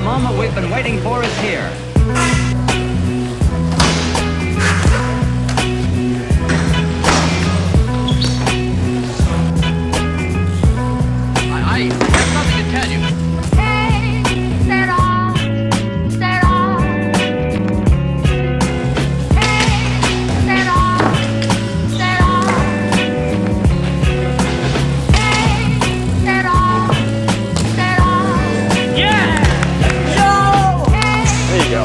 The moment we've been waiting for is here. I, have nothing to tell you. Hey. Hey, Yeah!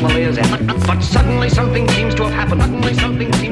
normally is at. But suddenly something seems to have happened. Suddenly something seems